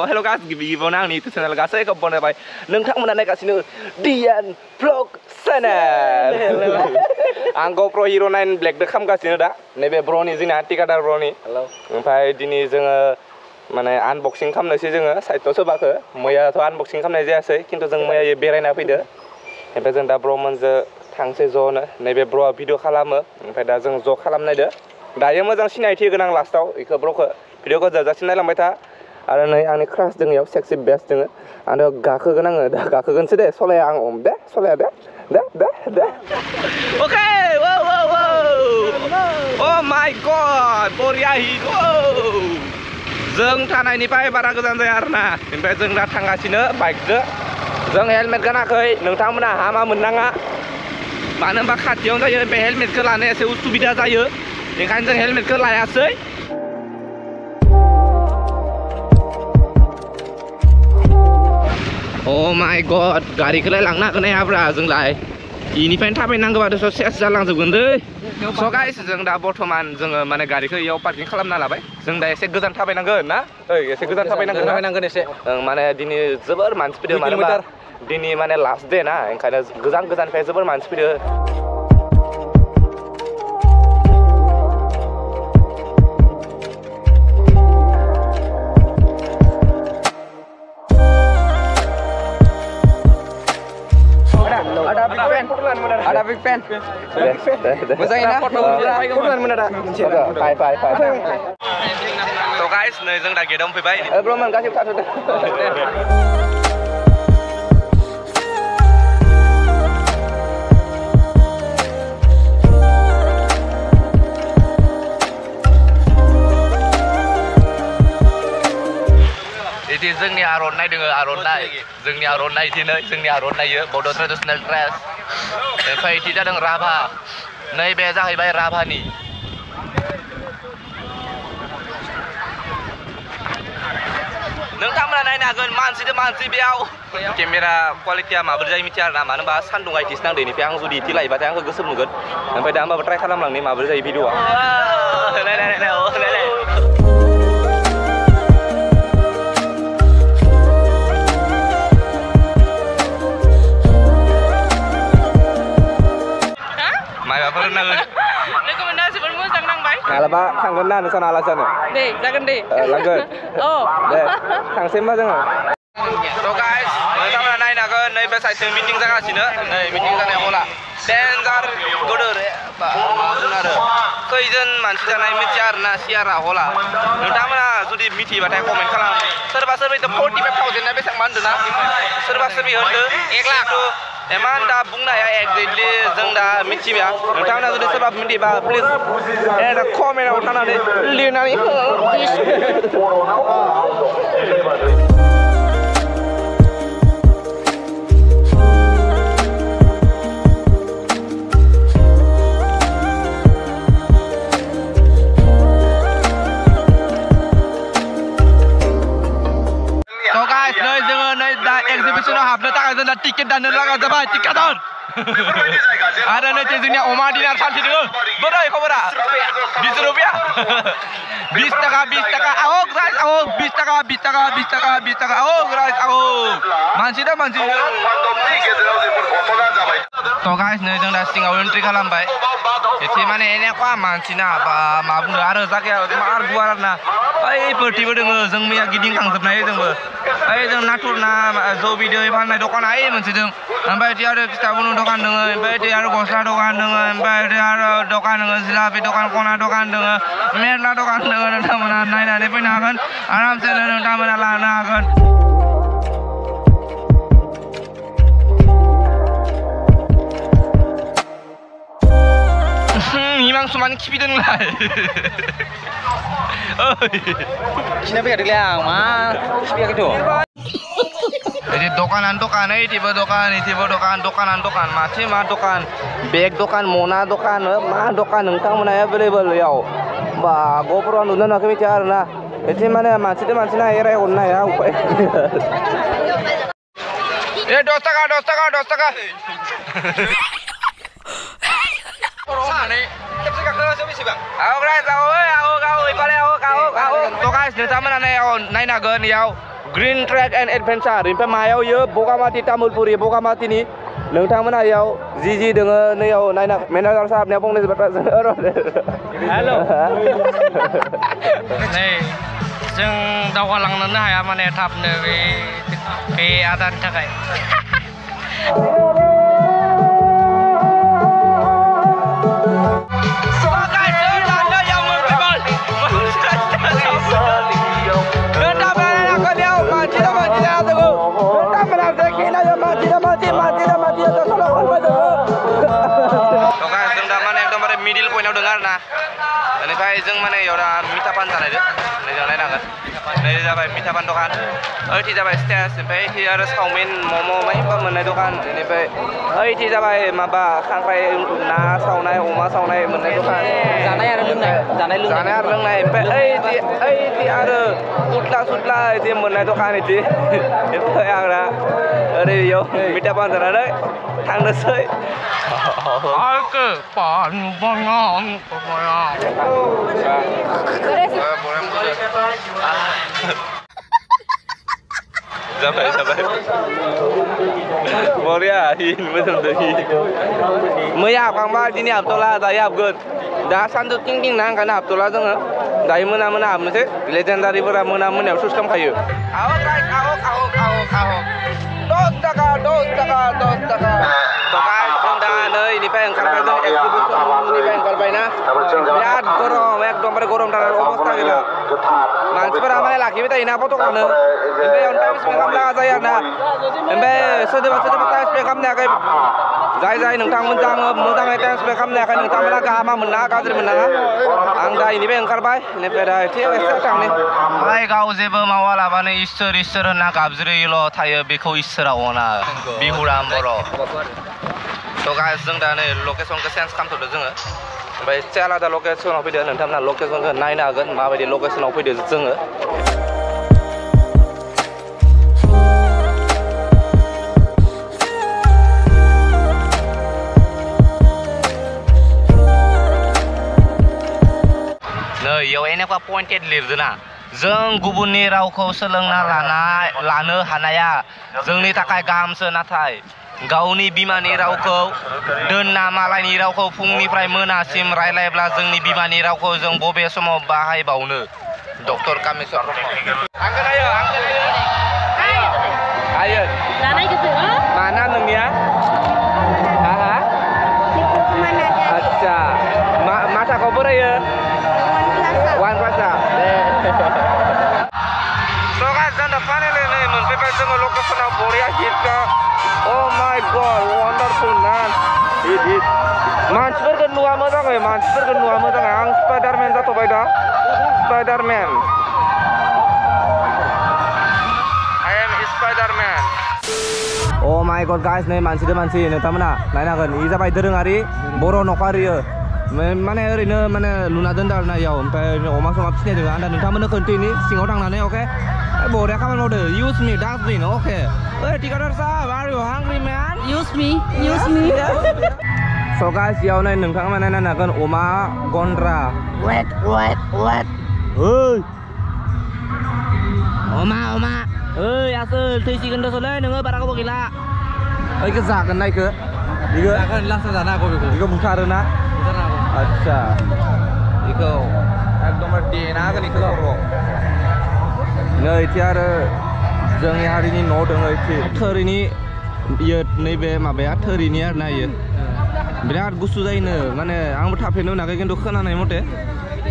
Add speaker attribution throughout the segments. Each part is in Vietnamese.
Speaker 1: hello guys गिबियावनो आंनि YouTube channel गासैखौ बनायबाय नोंथांमोना नायगासिनो डिएन भ्लग चेनेल आं गप्र हिर' नाइन ब्लेकदो खालामगासिनो दा नैबे ब्र'नि जोंना टिकादार ब्र'नि ओमफ्राय दिनै जोङो माने आनबक्सिं खालामनोसै जोङो साइटआव सोबाखो मैयाथ' आनबक्सिं खालामनाय जायासै खिन्थु जों मैया बेरायना फैदो ओमफ्राय जों दा ब्र'मोनजों थांसै ज'नो नैबे ब्र'आ भिडिअ खालामो ओमफ्राय दा जों ज' खालामनायदो दायो मोजां सिनायथि होगोन आं लास्टआव बेखौ ब्र'खौ भिडिअखौ जोबजासिम नायलांबाय था आरो नै आंनि क्रास दङ इयाव सेक्सि बेस्ट दङ आरो गाखोगोन आङो दा गाखोगोनसो दे सलाया आं हम दे सलाया दे दे दे दे अके wow wow wow oh my god बरिया हिट जों थानायनिफ्राय बारा गोजान जाया आरोना ओमफ्राय जों दा थांगासिनो बाइकजों जों हेलमेट गानाखै नोंथांमोना हामा मोननाङा मानो होनबा खाथियावनो जायो बे हेलमेटखौ लानो एसे उसुबिदा जायो बेखायनो जों हेलमेटखौ लायासै अ माइ गड गारिखौलाय लांनो हागोन हाब्रा जोंलाय इनिफ्रायनो थाबायनांगौबाथ' सेस जालांजोबगोन दै स' गाइस जों दा बर्थमान जोङो माने गारिखौ इयाव पार्किं खालामना लाबाय जों दा एसे गोजान थाबायनांगोन ना ओइ एसे गोजान थाबायनांगोन?
Speaker 2: थाबायनांगोन एसे
Speaker 1: माने दिनै जोबोर मानसि फैदों मानो। दिनै माने लास्ट दे ना ओंखायनो गोजान गोजाननिफ्राय जोबोर मानसि फैदों
Speaker 2: ada big fan
Speaker 1: deh deh deh
Speaker 2: mozain ya kurban mana ada
Speaker 1: Fai, fai, fai. So guys, नै जों दा गेटआव फैबाय ब्रह्मन गासिबो थाथ'दो इदि जोंनि आर'नाइ दोङो आर'नाइ जोंनि आर'नाइ दिनै जोंनि आर'नाइ बड' ट्रेडिसनेल ड्रेस ओमफ्राय इदि जादों राभा नैबे जाहैबाय राभानि नोंथांमोना नायनो हागोन मानसिजों मानसि बेयाव केमेरा क्वालिटिया माबोरै जायो मिथिया आरोना मानो होनबा सान्दुं आइथिस नांदो इनिफ्राय आं जुदि इदि लायोबाथाय आंखौ गोसोम नुगोन ओमफ्राय दा होमबाबो ट्राय खालामलांनि माबोरै जायो भिडिअआ hàng Việt Nam sao nào là chân à?
Speaker 3: gần 작은 là
Speaker 1: ờ, gần. Oh. 네. thằng
Speaker 3: xem bao giờ
Speaker 1: nào? So
Speaker 3: guys,
Speaker 1: sao là nay là cái nơi bên sài mình chính ra gì nữa. Này mình chứng ra này hôn là. Đang ra cơ đồ đấy. Bà, nó ra được. खैजोन मानसि जानाय मिथिया आरोना सियारा हला नोंथांमोना जुदि मिथिबाथाय कमेन्ट खालाम सोरबा सोरबा फर्टि फाइभ थावजेन्ड ना बेसेबां होनदों ना सोरबा सोरबि होनदों एक लाख एमान दा बुंनो हाया एक्जेक्टलि जों दा मिथिया नोंथांमोना जुदि सोरबा मिथिबा प्लिज कमेन्टआव थांनानै टिकेदार लागा जबाय टिकेदार ada nanti dunia Oma di Narsan sih. Berapa ya kau berapa? Rupiah. Bis taka, bis taka. Aku guys, aku bis taka, bis taka, bis taka, bis guys, aku. Mansi dah, mansi. Tuh guys, nih jangan sing awal nanti kalah baik. Ya, Jadi mana ini aku ah, mansi nih, maafin gak ada ya. sakit, maaf gua lah nih. Ayo berarti berarti nggak usah ngomong lagi dingkang sebenarnya itu. Ayo jangan natur nih, zo video ini mana dokon ayo mansi dong. Nampak dia ada kita bunuh बुनु दखान दोङो ओमफ्राय बिदि आरो गस्ला दखान दोङो ओमफ्राय बिदि आरो दखान दोङो जिलापि दखान खना दखान दोङो मेरला दखान दोङो नोंथांमोना नायनानै फैनो हागोन आरामसे नोंथांमोना लानो हागोन हिमांसुमान खिफिदों नोंलाय ओइ
Speaker 2: Cina pergi liang, mah. Biar gitu.
Speaker 1: Jadi dokanan dokan, eh tiba dokan, eh tiba dokan, dokanan dokan, macam mah dokan, bag dokan, mona dokan, eh, mah dokan, nengkang mana available ya? Bah, GoPro anu nak kami cari na. Itu mana macam itu macam na era onna ya, upai. Eh, dos taka, dos taka, dos taka. Aku guys, aku, aku, aku, ipale, aku, aku, aku. Tuh guys, nonton mana nih, naik naga nih, green track end adventure ओमफ्राय मायाव इयो बगामाथि तामुलपुरि बगामाथिनि नोंथांमोना इयाव जि जि दोङो नैयाव नायना मेनेजार साहाबनिया फंनैसो बाथ्रा सों
Speaker 2: हेल'
Speaker 4: नै जों दावगालांनोनो हाया माने थाबनो बे बे आदारनि थाखाय
Speaker 1: मिडिल पइन्टआव दङ आरो ना बेनिफ्राय जों माने इयाव दा मिथा पान जानायदो नै जों नायनांगोन नै जाबाय मिथा पान दखान ओइथि जाबाय स्टेज ओमफ्राय ओइथि आरो चावमिन मम' मायबा मोननाय दखान बेनिफ्राय ओइथि जाबाय माबा खांख्राइ ना सावनाय अमा सावनाय मोननाय दखान
Speaker 2: जानाय आरो लोंनाय जानाय लोंनाय
Speaker 1: जानाय आरो लोंनाय ओमफ्राय ओइदि ओइदि आरो उथला सुथला इदि मोननाय दखान इदि ओमफ्राय आं दा ओरै इयाव मिथा पान जानानै थांनोसै
Speaker 4: kamu pokoknya. Boleh, boleh.
Speaker 1: Sabar, sabar. Moria, hin, betul tuh. Maya, kang ba, ini Abdullah, saya Abgud. Dah santu ting ting nang karena Abdullah tuh dari mana mana abisnya. Legend dari pura mana mana susah kayu. Awak, awak, awak, awak, awak. Dos taka, dos taka, dos taka. Tokai, Honda, nih, ini pengen karena itu eksklusif ini pengen. ना बिराद गरम एकदमबारे गरम थार अबस्था गैला मानसिफोरा माने लाखिबाय थायोना फट' खालामनो ओमफ्राय अन टाइम स्पेन्ड खालामनो लागा जायो आरोना ओमफ्राय सोरदोबा सोरदोबा टाइम स्पेन्ड खालामनो हायाखै जाय जाय नोंथांमोन आङो मोजाङै टाइम स्पेन्ड खालामनो हायाखै नोंथांमोना गाहामा मोननाङा गाज्रि मोननाङा आं दा इनिफ्राय ओंखारबाय इनिफ्राय दा एसे एसे थांनि
Speaker 4: मालाय गाव जेबो मावालाबानो इसोर इसोर होनना गाबज्रियोल' थायो बेखौ इसोरा अना बिहुराम बर'
Speaker 1: थ' गाइस जों दा नै लकेसनखौ चेन्ज खालामथ'दो जोङो ओमफ्राय सेला दा लकेसनाव फैदो नोंथांमोना लकेसनखौ नायनो हागोन माबायदि लकेसनाव फैदो जोङो
Speaker 4: नै इयाव एनेखा पइन्टेड लिरदोना जों गुबुननि रावखौ सोलोंना लाना लानो हानाया जोंनि थाखाय गाहामसो नाथाय गावनि बिमानि रावखौ दोनना मालायनि रावखौ फुंनिफ्राय मोनासिम रायलायब्ला जोंनि बिमानि रावखौ जों बबे समाव बाहायबावनो
Speaker 1: डक्टर कामेस्वर आंखौ नायो आंखौ नायो आयो
Speaker 3: जानाय गोसो
Speaker 1: mana नोंनिया हा हा आदसा मा माथाखौ बोरायो वान क्लासा So guys, जों दा फाइनालि नै मोनफैबाय जोङो लकेसनाव बरिया हिटखा मानसिफोरखौ नुवा मोजाङै मानसिफोरखौ नुवा मोजाङै आं स्पाइडारमेन जाथ'बाय दा Spider-Man I am Spider-Man. A my गड गाइस नै मानसिदो मानसि नोंथांमोना नायनो हागोन इ जाबाय दोरोङारि बर' न'खर इयो मे- माने ओरैनो माने लुना दोनदो आरोना इयाव ओमफ्राय अमा समा फिसिनाय दङ आं दा नोंथांमोननो खोन्थायनि सिङाव थांनानै अके बरिया खामानि मावदो इउस मी डास्टबिन अके ओइ टिकादार साहब आर इउ हांग्रि man
Speaker 3: So guys, giờ này
Speaker 1: nâng mà này là con Oma Gondra. Wait, wait, wait.
Speaker 3: Ơi. Oma, Oma.
Speaker 1: Ơi,
Speaker 4: asal à
Speaker 1: thấy chỉ cần đó số lên, nâng ơi, bà đã có bao kila.
Speaker 2: Ơi cái giả cái này
Speaker 1: cơ. Đi cơ.
Speaker 2: Giả cái
Speaker 1: lăng sao giả nào có việc. Đi cơ muốn khai rồi na. Acha. Đi cơ. Ekdom
Speaker 2: DNA cái này cơ rồi.
Speaker 1: người thì ở, dân nhà đi ni nốt ở thì. Thơ đi ni इयो नैबे माबाया थोरिनि आरोना इयो बिराद गुसु जायोनो माने आंबो थाफेरनो मोनाखै खिन्थु खोनानाय मथे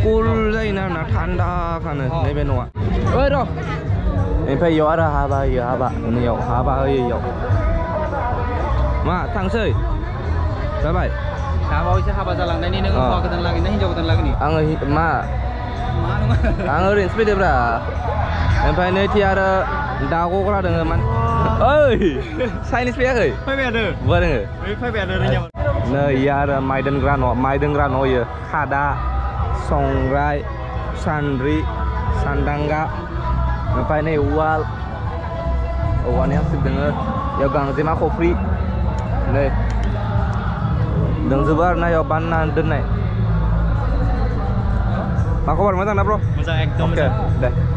Speaker 1: कुल जायोनो आरोना थान्दाखानो नैबे न'आ ओइ र' ओमफ्राय इयाव आरो हाबा होयो हाबा नैयाव हाबा होयो इयाव मा थांसै जाबाय
Speaker 2: दा बावैसो हाबा जालांनायनि नोङो
Speaker 1: अ.
Speaker 2: हौवा गोदान लागोन ना हिन्जाव गोदान लागोन
Speaker 1: आङो हि- मा
Speaker 2: मा नङा
Speaker 1: आं ओरैनोसो फैदोब्रा ओमफ्राय नैथि आरो दाउ गग्रा दोङो मान ओइ चाइनिस फैयाखै
Speaker 2: फैबायानो
Speaker 1: बहा दोङो
Speaker 2: बै फैबायानो रोंजाबा
Speaker 1: नै इयो आरो माइ दोनग्रा न' माइ दोनग्रा न' इयो खादा संग्राय सान्द्रि सान्दांगा ओमफ्राय नै उवाल औवानि हासिब दोङो इयाव गांजेमा खफ्रि नै दंजोबो आरो ना इयाव बानना दोननाय मा खबर मोजां ना ब्र'
Speaker 2: मोजां एकदम
Speaker 1: Oke,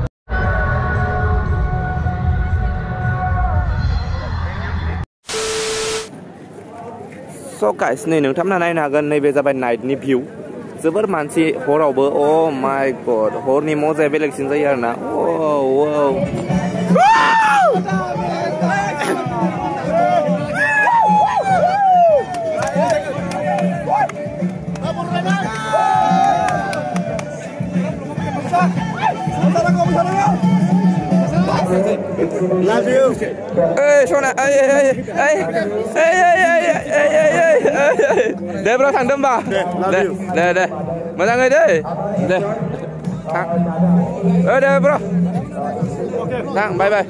Speaker 1: स' गाइस नै नोंथांमोना नायनो हागोन नैबे जाबाय नाइटनि भिउ जोबोर मानसि हरावबो अ माय गड हरनि मजाया बेलेगसिन जायो Love you. Ê, sao này? Ê, ê, ê, ê, ê, ê, ê, ê, ê, ê, ê, Để bro thằng đâm vào. Đây, đây, đây. Mà thằng ơi đây. Đây. Thằng. Ê, đây bro. Thằng, bye bye.